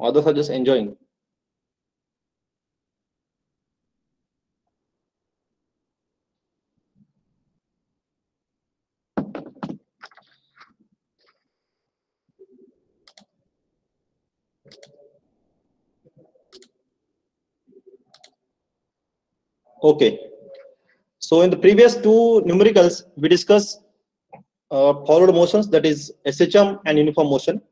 Others are just enjoying. Okay. So in the previous two numericals, we discussed uh, forward motions, that is SHM and uniform motion.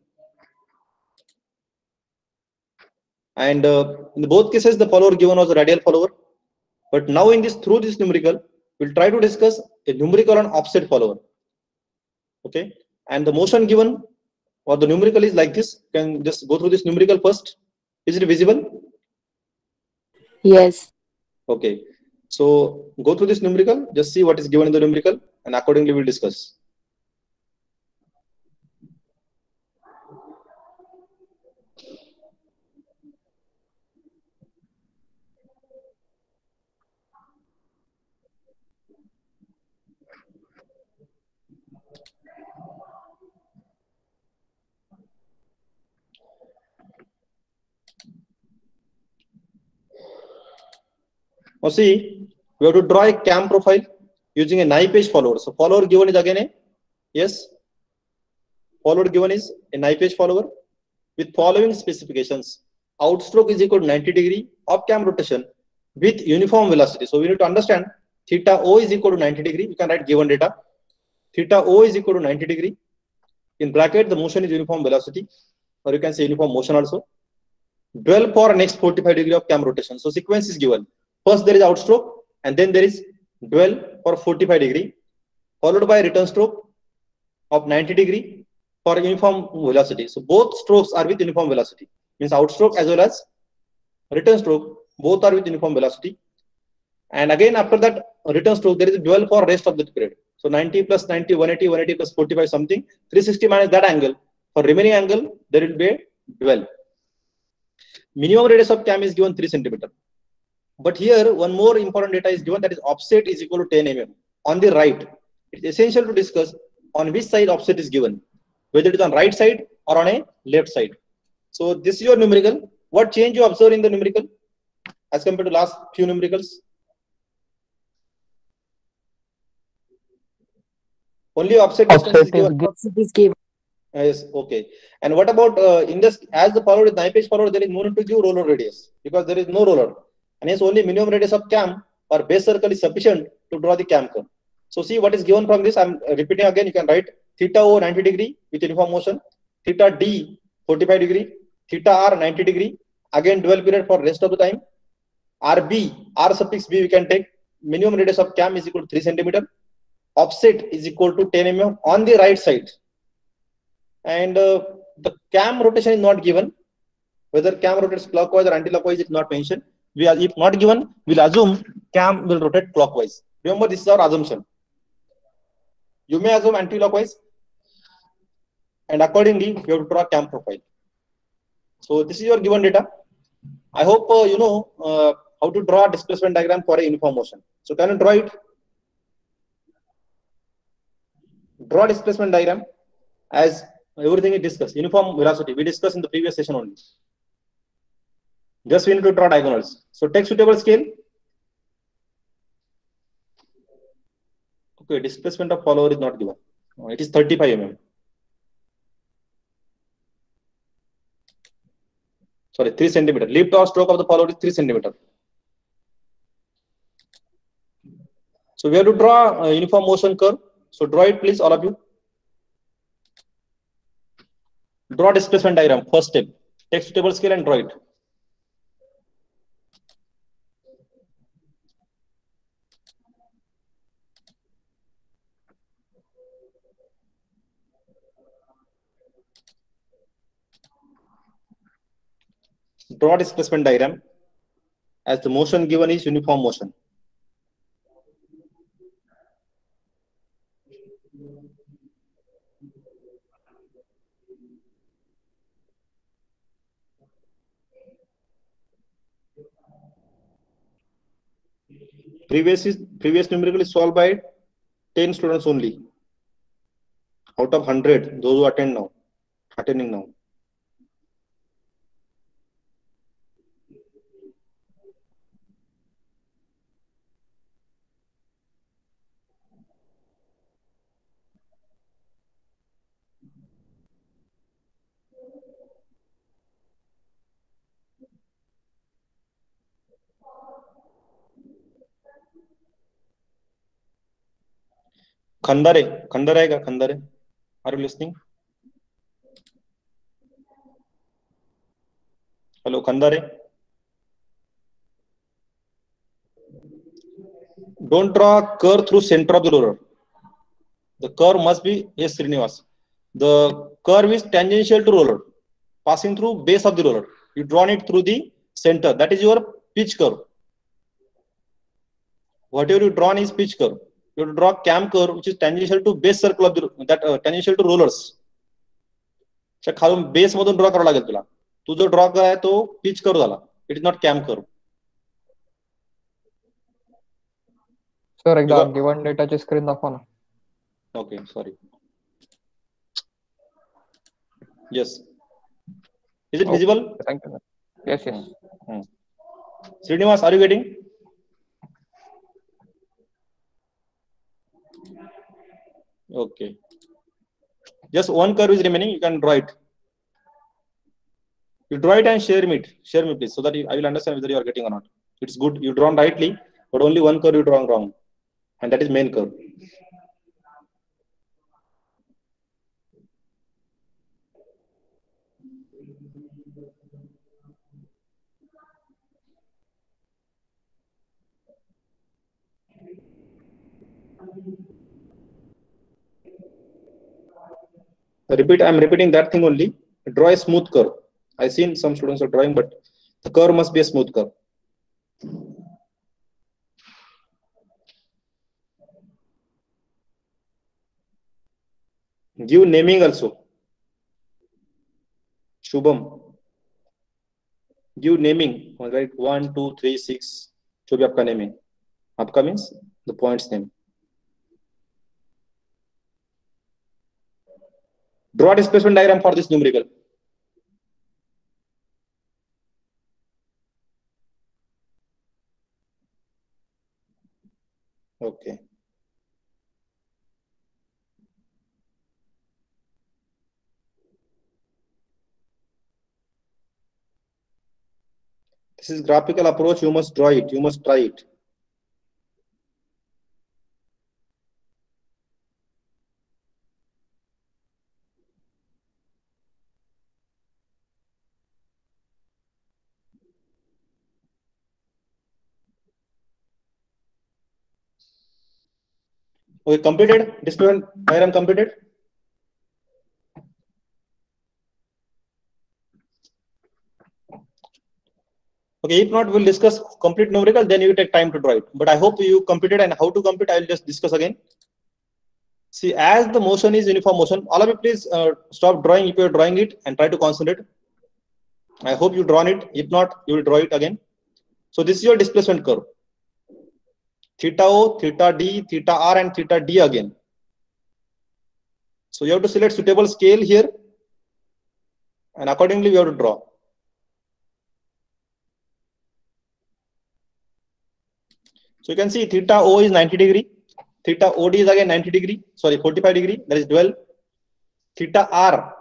And uh, in both cases, the follower given was a radial follower. But now in this, through this numerical, we'll try to discuss a numerical and offset follower. Okay. And the motion given or the numerical is like this. Can just go through this numerical first. Is it visible? Yes. Okay. So go through this numerical, just see what is given in the numerical and accordingly we'll discuss. Now see, we have to draw a cam profile using a knife edge follower. So follower given is again a yes. Follower given is a knife edge follower with following specifications. Outstroke is equal to 90 degree of cam rotation with uniform velocity. So we need to understand theta O is equal to 90 degree. You can write given data. Theta O is equal to 90 degree. In bracket, the motion is uniform velocity, or you can say uniform motion also. Dwell for next 45 degree of cam rotation. So sequence is given. First there is outstroke and then there is dwell for 45 degree followed by return stroke of 90 degree for uniform velocity. So both strokes are with uniform velocity means outstroke as well as return stroke both are with uniform velocity. And again after that return stroke there is a dwell for rest of the period. So 90 plus 90, 180, 180 plus 45 something 360 minus that angle. For remaining angle there will be a dwell. Minimum radius of cam is given 3 centimeter. But here, one more important data is given that is offset is equal to 10 mm. On the right, it's essential to discuss on which side offset is given, whether it is on right side or on a left side. So this is your numerical. What change you observe in the numerical as compared to last few numericals? Only offset is Offset is. Is given. Yes, okay. And what about uh, in this, as the follower is knife edge follower, there is no need to give roller radius because there is no roller. And hence only minimum radius of cam or base circle is sufficient to draw the cam curve. So see what is given from this. I'm repeating again. You can write theta O 90 degree with uniform motion, theta D 45 degree, theta R 90 degree. Again, dwell period for rest of the time. RB, R suffix B we can take. Minimum radius of cam is equal to 3 centimeter. Offset is equal to 10 mm on the right side. And uh, the cam rotation is not given. Whether cam rotates clockwise or anti-clockwise is not mentioned. We are, if not given, we'll assume cam will rotate clockwise. Remember, this is our assumption. You may assume anti-clockwise, and accordingly, you have to draw cam profile. So this is your given data. I hope uh, you know uh, how to draw a displacement diagram for a uniform motion. So can you draw it? Draw displacement diagram as everything is discussed. Uniform velocity we discussed in the previous session only. Just we need to draw diagonals. So take suitable scale. Okay, displacement of follower is not given. It is 35 mm. Sorry, 3 centimeter. Lift or stroke of the follower is 3 centimeter. So we have to draw a uniform motion curve. So draw it please, all of you. Draw displacement diagram, first step. Take suitable scale and draw it. Draw displacement diagram as the motion given is uniform motion. Previous is previous numerical is solved by 10 students only. Out of 100, those who attend now, attending now. खंदर है खंदर आएगा, Khandar. Hey are you listening hello Khandar. Hey don't draw curve through centre of the roller the curve must be yeah Srinivas the curve is tangential to roller passing through base of the roller you drawn it through the centre that is your pitch curve whatever you drawn is pitch curve you have to draw cam curve which is tangential to base circle of the that uh, tangential to rollers च्या खालून base मधून draw करावा लागेल तुला तू जो draw आहे तो पिच कर्व झाला it is not cam curve sir एकदा गिवन डेटाची स्क्रीन दाखवा ना Okay, sorry. Yes. Is it Oh. visible? Thank you yes yes Srinivas, are you getting? Okay. Just one curve is remaining. You can draw it. You draw it and share me. Share me please, so that you, I will understand whether you are getting or not. It's good. You drawn rightly, but only one curve you drawn wrong, and that is main curve. repeat i'm repeating that thing only draw a smooth curve i've seen some students are drawing but the curve must be a smooth curve give naming also shubham give naming right one two three six जो भी आपका naming आपका means the points name draw displacement diagram for this numerical. Okay. This is graphical approach. You must draw it. You must try it Okay, completed. Displacement diagram completed. Okay, if not, we'll discuss complete numerical, then you take time to draw it. But I hope you completed and how to complete, I will just discuss again. See, as the motion is uniform motion, all of you please uh, stop drawing if you're drawing it and try to concentrate. I hope you drawn it. If not, you will draw it again. So this is your displacement curve theta O, theta D, theta R, and theta D again. So you have to select suitable scale here, and accordingly you have to draw. So you can see theta O is 90 degree, theta OD is again 90 degree, sorry 45 degree, that is 12. Theta R,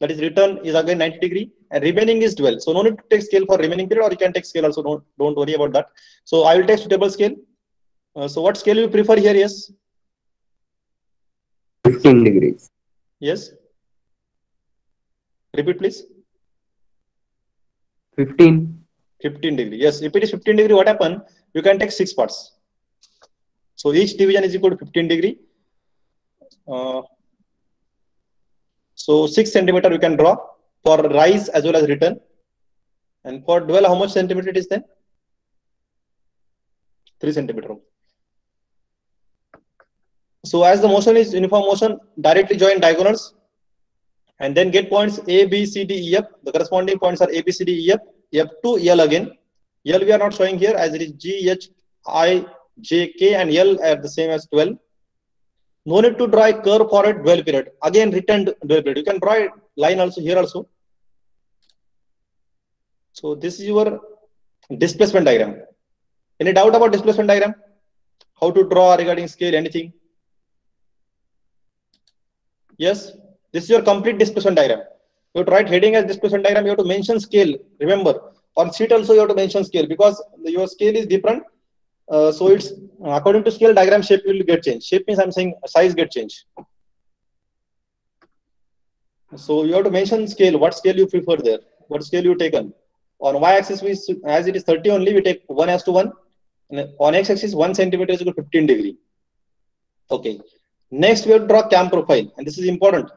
that is return is again 90 degree, and remaining is 12. So no need to take scale for remaining period, or you can take scale also. Don't don't worry about that. So I will take suitable scale. Uh, so what scale you prefer here? Yes. 15 degrees. Yes. Repeat, please. 15. 15 degree. Yes. If it is 15 degree, what happen? You can take six parts. So each division is equal to 15 degree. Uh, so six centimeter you can draw for rise as well as return. And for dwell, how much centimeter it is then? Three centimeter. So as the motion is uniform motion, directly join diagonals and then get points A, B, C, D, E, F. The corresponding points are A, B, C, D, E, F. F to L again. L we are not showing here as it is G, H, I, J, K and L are the same as 12. No need to draw a curve for a dwell period. Again, return dwell period. You can draw a line also here also. So this is your displacement diagram. Any doubt about displacement diagram? How to draw regarding scale, anything? Yes, this is your complete displacement diagram. You have to write heading as displacement diagram. You have to mention scale. Remember, on sheet also you have to mention scale because your scale is different. uh, so it's according to scale diagram shape will get changed. Shape means I'm saying size get changed. So you have to mention scale. What scale you prefer there? What scale you taken? On y-axis, we as it is 30 only, we take one as to one. And on x-axis, one centimeter is equal to 15 degree. Okay. Next, we have to draw cam profile, and this is important.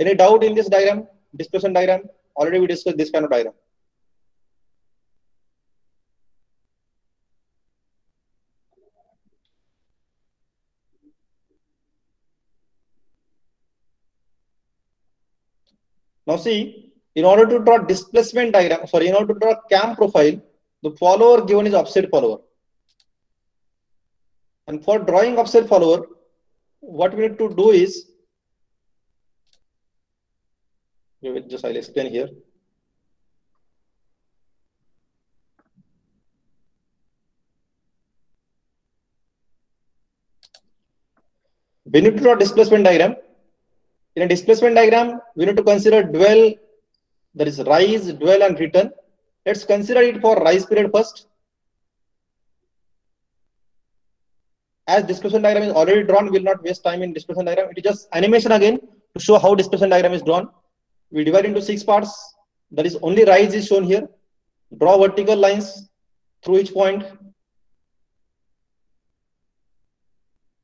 Any doubt in this diagram, displacement diagram? Already we discussed this kind of diagram. Now see, in order to draw displacement diagram, sorry, in order to draw cam profile, the follower given is offset follower. And for drawing offset follower, what we need to do is, just I'll explain here. We need to draw displacement diagram. In a displacement diagram, we need to consider dwell, that is rise, dwell, and return. Let's consider it for rise period first. As dispersion diagram is already drawn, we will not waste time in dispersion diagram. It is just animation again to show how dispersion diagram is drawn. We divide into six parts. That is only rise is shown here. Draw vertical lines through each point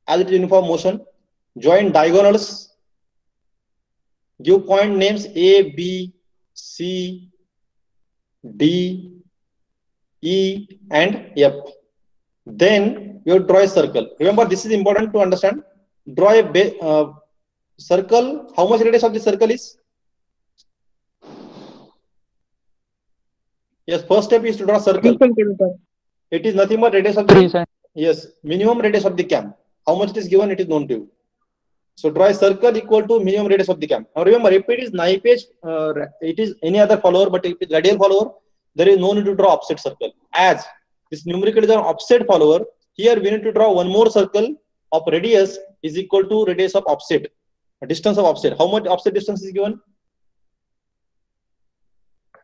as it is uniform motion. Join diagonals give point names A, B, C, D, E, and F. Then you draw a circle. Remember, this is important to understand. Draw a uh, circle. How much radius of the circle is? Yes, first step is to draw a circle. It is nothing but radius of the. Three Yes, minimum radius of the cam. How much it is given, it is known to you. So draw a circle equal to minimum radius of the cam. Now remember, if it is knife edge, uh, it is any other follower, but if it is radial follower, there is no need to draw offset circle. As this numerical is an offset follower, here we need to draw one more circle of radius is equal to radius of offset, distance of offset. How much offset distance is given?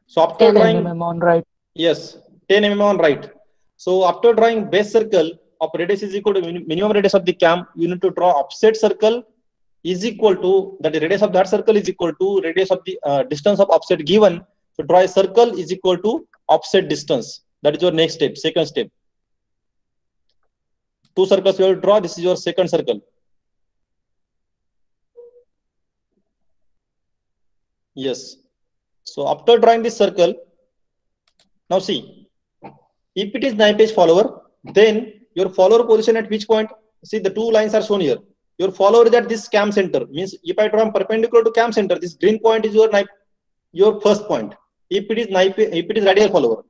So after 10 drawing, mm on right. yes, 10 mm on right. So after drawing base circle of radius is equal to minimum radius of the cam, you need to draw offset circle is equal to that the radius of that circle is equal to radius of the uh, distance of offset given. So draw a circle is equal to offset distance. That is your next step, second step. Two circles you will draw. This is your second circle. Yes. So after drawing this circle, now see, if it is knife edge follower, then your follower position at which point? See the two lines are shown here your follower is at this cam center means if I draw perpendicular to cam center, this green point is your your first point. If it is if it is radial follower,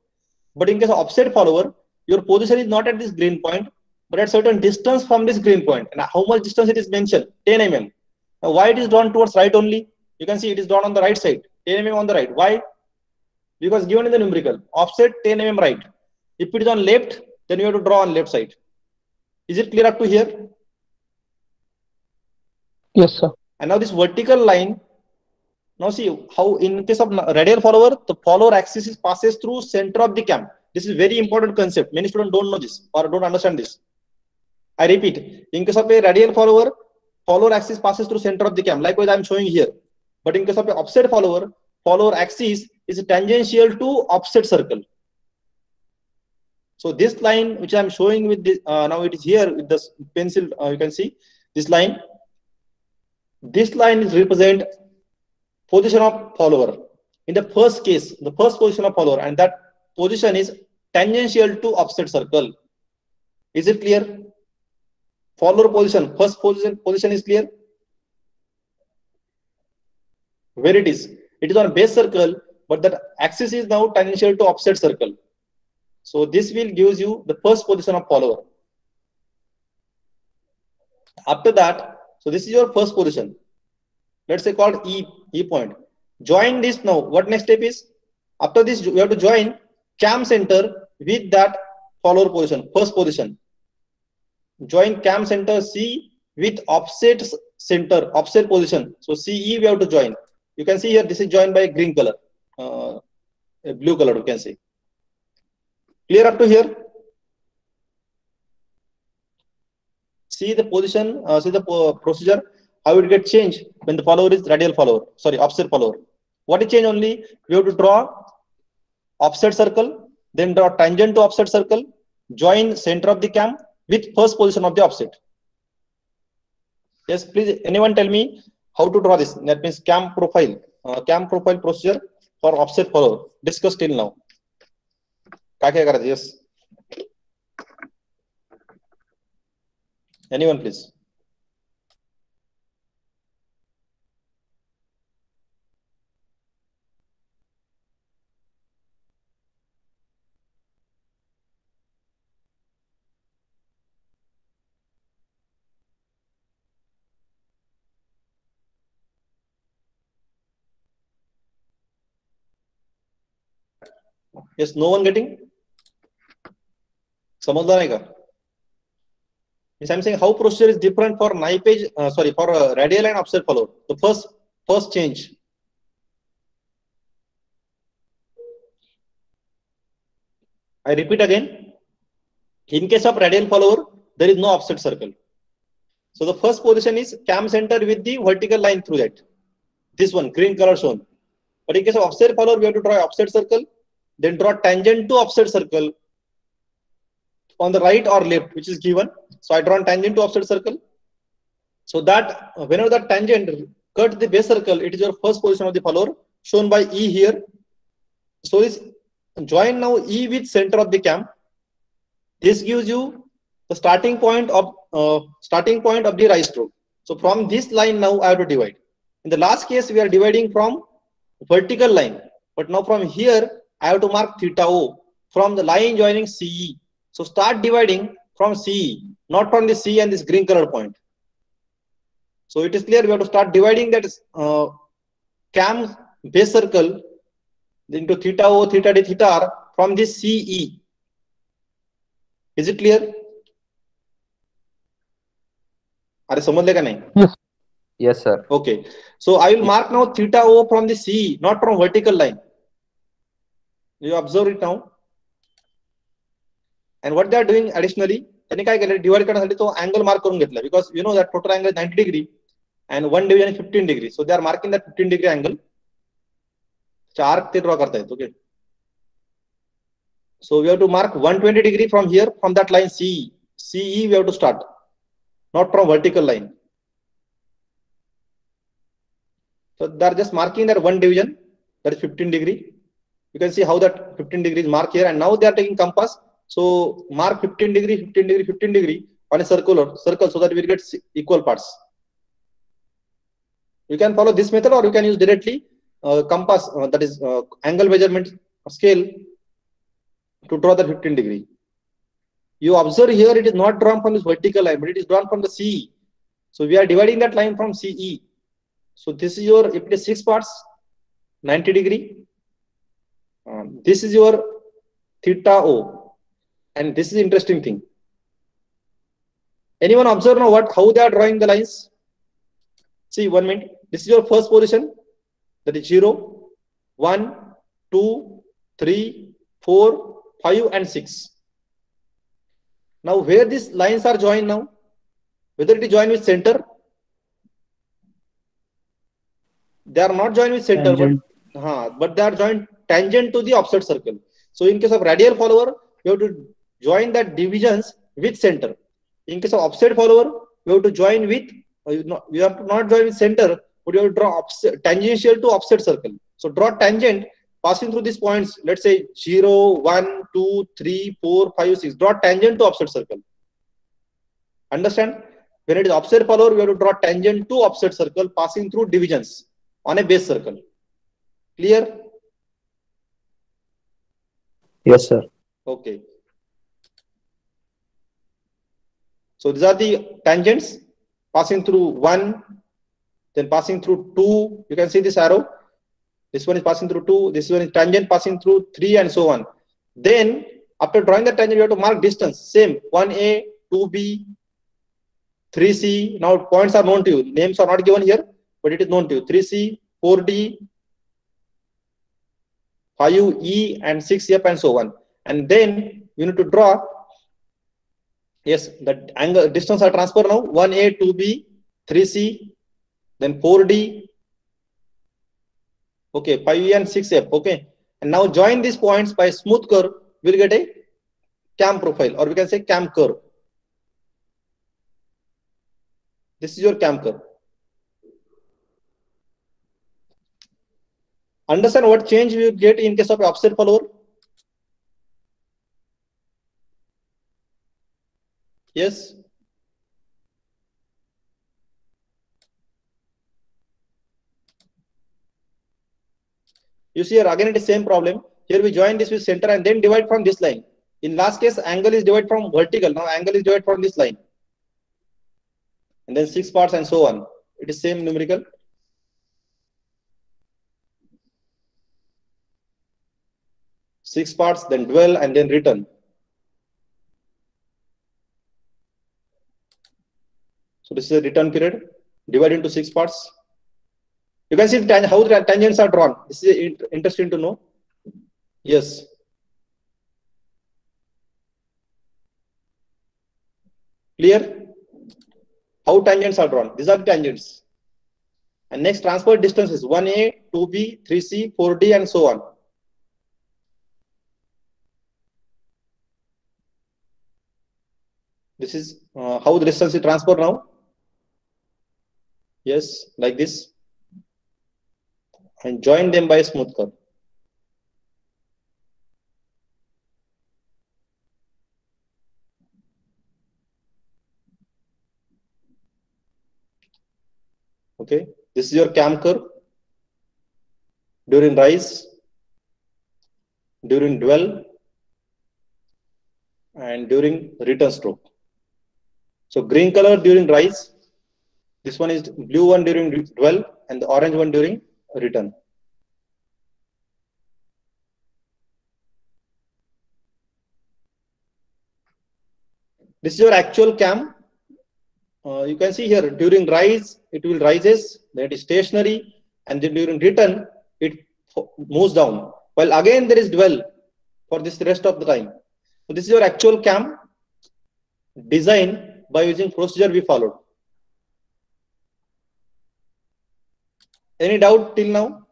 but in case of offset follower, your position is not at this green point, but at certain distance from this green point. And how much distance it is mentioned? 10 mm. Now, why it is drawn towards right only? You can see it is drawn on the right side, 10 mm on the right. Why? Because given in the numerical, offset 10 mm right. If it is on left, then you have to draw on left side. Is it clear up to here? Yes, sir. And now this vertical line, now see how in case of radial follower, the follower axis is passes through center of the cam. This is very important concept. Many students don't know this or don't understand this. I repeat, in case of a radial follower, follower axis passes through center of the cam. Likewise, I'm showing here. But in case of an offset follower, follower axis is tangential to offset circle. So this line, which I'm showing with this, uh, now it is here with this pencil, uh, you can see this line this line is represent position of follower. In the first case, the first position of follower, and that position is tangential to offset circle. Is it clear? Follower position, first position, position is clear. Where it is? It is on base circle, but that axis is now tangential to offset circle. So this will gives you the first position of follower. After that, so this is your first position. Let's say called E, E point. Join this now. What next step is? After this, you have to join cam center with that follower position, first position. Join cam center C with offset center, offset position. So CE we have to join. You can see here, this is joined by green color, uh, blue color, you can see. Clear up to here? See the position, uh, see the procedure, how it get changed when the follower is radial follower, sorry, offset follower. What is change only? We have to draw offset circle, then draw tangent to offset circle, join center of the cam with first position of the offset. Yes, please, anyone tell me how to draw this? That means CAM profile, uh, CAM profile procedure for offset follower. Discuss till now. Yes. Anyone, please. yes no one getting समझला नाही का Yes, I'm saying how procedure is different for knife edge, uh, sorry, for uh, radial and offset follow. The first first change. I repeat again. In case of radial follower, there is no offset circle. So the first position is cam center with the vertical line through that. This one, green color shown. But in case of offset follower, we have to draw offset circle then draw tangent to offset circle on the right or left, which is given. So I draw tangent to offset circle. So that whenever that tangent cut the base circle, it is your first position of the follower shown by E here. So this join now E with center of the cam. This gives you the starting point of uh, starting point of the right stroke. So from this line now I have to divide. In the last case we are dividing from vertical line, but now from here I have to mark theta O from the line joining CE. So start dividing from CE, not from the C and this green color point. So it is clear we have to start dividing that uh, cam base circle into theta O, theta D, theta R from this CE. Is it clear? अरे समजले का नाही Yes, sir. Okay. So I will mark now theta O from the CE, not from vertical line. You observe it now. And what they are doing additionally, त्यांनी काय केलं divide करण्यासाठी तो angle mark करून घेतला because you know that total angle ninety degree and one division fifteen degree so they are marking that fifteen degree angle arc ते draw करतायत okay so we have to mark one twenty degree from here from that line CE CE we have to start not from vertical line So they are just marking that one division, that is 15 degree. You can see how that 15 degrees mark here, and now they are taking compass. So mark 15 degree, 15 degree, 15 degree on a circular circle so that we get equal parts. You can follow this method, or you can use directly uh, compass, uh, that is uh, angle measurement scale, to draw the 15 degree. You observe here, it is not drawn from this vertical line, but it is drawn from the CE. So we are dividing that line from CE. So this is your, if it is six parts, 90 degree. Um, this is your theta O. And this is interesting thing. Anyone observe now what, how they are drawing the lines? See, one minute. This is your first position. That is zero, one, two, three, four, five, and six. Now, where these lines are joined now, whether it is joined with center, they are not joined with center, Tangent. but huh, but they are joined tangent to the offset circle. So in case of radial follower, you have to join that divisions with center. In case of offset follower, you have to join with you, not, you have to not join with center, but you have to draw offset, tangential to offset circle. So draw tangent passing through these points. Let's say 0, 1, 2, 3, 4, 5, 6. Draw tangent to offset circle. Understand? When it is offset follower, we have to draw tangent to offset circle passing through divisions on a base circle. Clear? Yes, sir. Okay. So these are the tangents passing through one, then passing through two. You can see this arrow. This one is passing through two. This one is tangent passing through three, and so on. Then after drawing the tangent, you have to mark distance. Same 1a, 2b, 3c. Now points are known to you. Names are not given here, but it is known to you. 3c, 4d, 5e, and 6f, and so on. And then you need to draw. Yes, the angle distance are transferred now 1A, 2B, 3C, then 4D. Okay, 5E and 6F. Okay. And now join these points by smooth curve, we'll get a cam profile or we can say cam curve. This is your cam curve. Understand what change we get in case of offset follower? Yes. You see here again it is same problem. Here we join this with center and then divide from this line. In last case, angle is divided from vertical. Now angle is divided from this line. And then six parts and so on. It is same numerical. Six parts, then dwell and then return. So this is a return period divided into six parts. You can see how the tangents are drawn. This is interesting to know. Yes. Clear? How tangents are drawn. These are tangents. And next transfer distance is 1A, 2B, 3C, 4D, and so on. This is uh, how the distance is transferred now. Yes, like this. And join them by a smooth curve. Okay, this is your cam curve during rise, during dwell, and during return stroke. So green color during rise, this one is blue one during dwell, and the orange one during return. This is your actual cam. Uh, you can see here during rise, it will rises, then it is stationary, and then during return, it moves down. While again there is dwell for this rest of the time. So this is your actual cam design by using procedure we followed. Any doubt till now?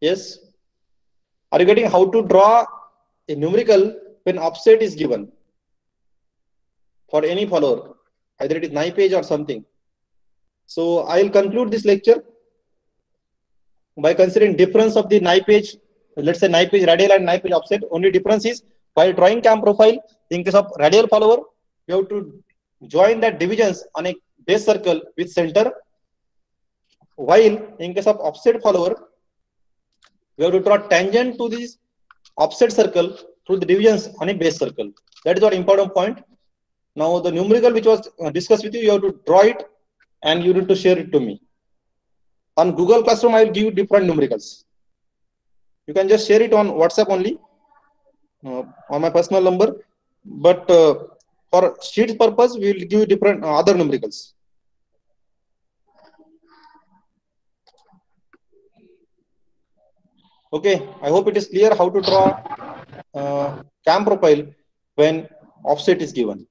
Yes. Are you getting how to draw a numerical when offset is given for any follower, either it is knife edge or something. So I will conclude this lecture by considering difference of the knife edge, let's say knife edge radial and knife edge offset. Only difference is while drawing cam profile, in case of radial follower, you have to join that divisions on a base circle with center. While in case of offset follower, you have to draw tangent to this offset circle through the divisions on a base circle. That is our important point. Now the numerical which was uh, discussed with you, you have to draw it and you need to share it to me. On Google Classroom, I will give you different numericals. You can just share it on WhatsApp only uh, on my personal number. But uh, for sheet purpose, we will give you different uh, other numericals. Okay, I hope it is clear how to draw uh, cam profile when offset is given.